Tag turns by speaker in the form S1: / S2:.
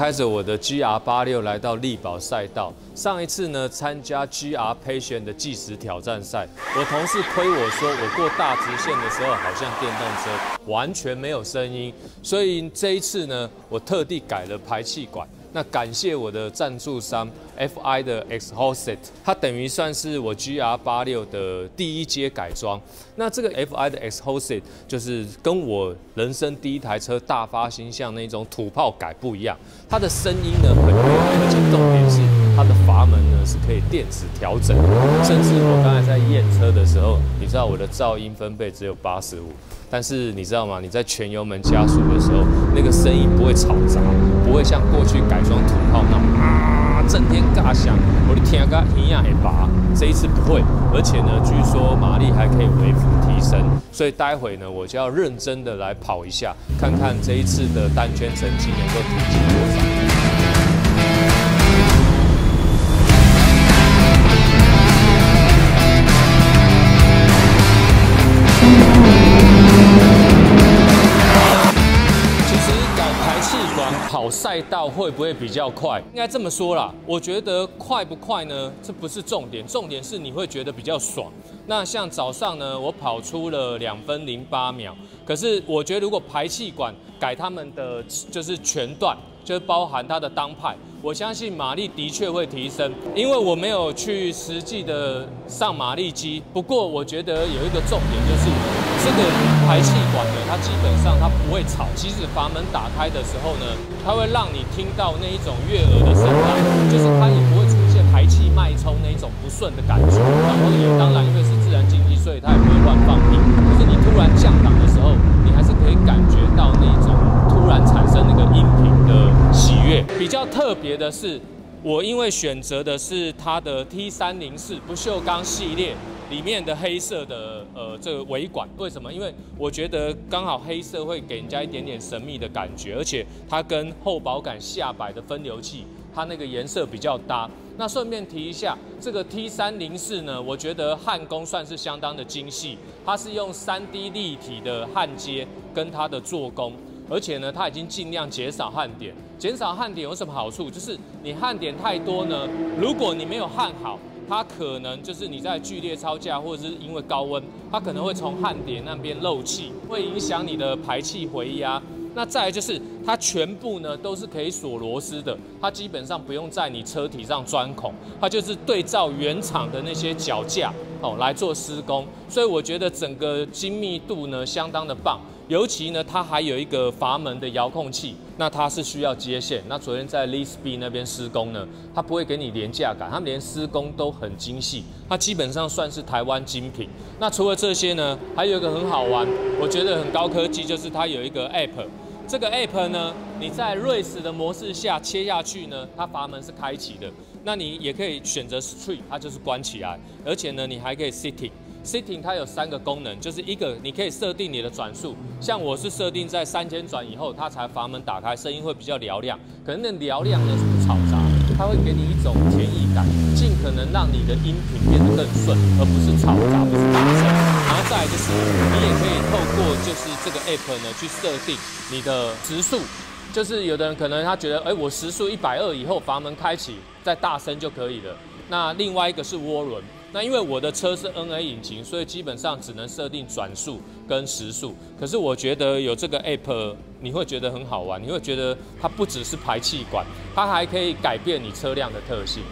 S1: 开着我的 GR 八六来到力宝赛道。上一次呢，参加 GR Patient 的计时挑战赛，我同事亏我说，我过大直线的时候好像电动车，完全没有声音。所以这一次呢，我特地改了排气管。那感谢我的赞助商 FI 的 X Hoset，它等于算是我 GR 八六的第一阶改装。那这个 FI 的 X Hoset 就是跟我人生第一台车大发新像那种土炮改不一样，它的声音呢很，而且重点是它的阀门呢是可以电子调整，甚至我刚才在验车的时候，你知道我的噪音分贝只有八十五。但是你知道吗？你在全油门加速的时候，那个声音不会吵杂，不会像过去改装土炮那种啊震天尬响，我的天啊，一样也拔。这一次不会，而且呢，据说马力还可以微幅提升，所以待会呢，我就要认真的来跑一下，看看这一次的单圈成绩能够提升多少。到会不会比较快？应该这么说啦，我觉得快不快呢？这不是重点，重点是你会觉得比较爽。那像早上呢，我跑出了两分零八秒，可是我觉得如果排气管改他们的就是全段，就是包含它的当派，我相信马力的确会提升。因为我没有去实际的上马力机，不过我觉得有一个重点就是。这个排气管呢，它基本上它不会吵，即使阀门打开的时候呢，它会让你听到那一种悦耳的声浪，就是它也不会出现排气脉冲那一种不顺的感觉。然后也当然因为是自然进气，所以它也不会乱放屁。就是你突然降档的时候，你还是可以感觉到那种突然产生那个音频的喜悦。比较特别的是，我因为选择的是它的 T 三零四不锈钢系列。里面的黑色的呃这个尾管，为什么？因为我觉得刚好黑色会给人家一点点神秘的感觉，而且它跟厚薄感下摆的分流器，它那个颜色比较搭。那顺便提一下，这个 T 三零四呢，我觉得焊工算是相当的精细，它是用三 D 立体的焊接跟它的做工，而且呢，它已经尽量减少焊点。减少焊点有什么好处？就是你焊点太多呢，如果你没有焊好。它可能就是你在剧烈超架，或者是因为高温，它可能会从焊点那边漏气，会影响你的排气回压。那再来就是它全部呢都是可以锁螺丝的，它基本上不用在你车体上钻孔，它就是对照原厂的那些脚架哦来做施工，所以我觉得整个精密度呢相当的棒。尤其呢，它还有一个阀门的遥控器，那它是需要接线。那昨天在 LISB 那边施工呢，它不会给你廉价感，他们连施工都很精细，它基本上算是台湾精品。那除了这些呢，还有一个很好玩，我觉得很高科技，就是它有一个 App。这个 App 呢，你在 Race 的模式下切下去呢，它阀门是开启的。那你也可以选择 Street，它就是关起来。而且呢，你还可以 Sitting。Sitting 它有三个功能，就是一个你可以设定你的转速，像我是设定在三千转以后，它才阀门打开，声音会比较嘹亮。可能那嘹亮呢是不吵杂，它会给你一种甜意感，尽可能让你的音频变得更顺，而不是吵杂，不是大声。然后再来就是，你也可以透过就是这个 App 呢去设定你的时速，就是有的人可能他觉得，哎，我时速一百二以后阀门开启再大声就可以了。那另外一个是涡轮。那因为我的车是 N A 引擎，所以基本上只能设定转速跟时速。可是我觉得有这个 App，你会觉得很好玩，你会觉得它不只是排气管，它还可以改变你车辆的特性。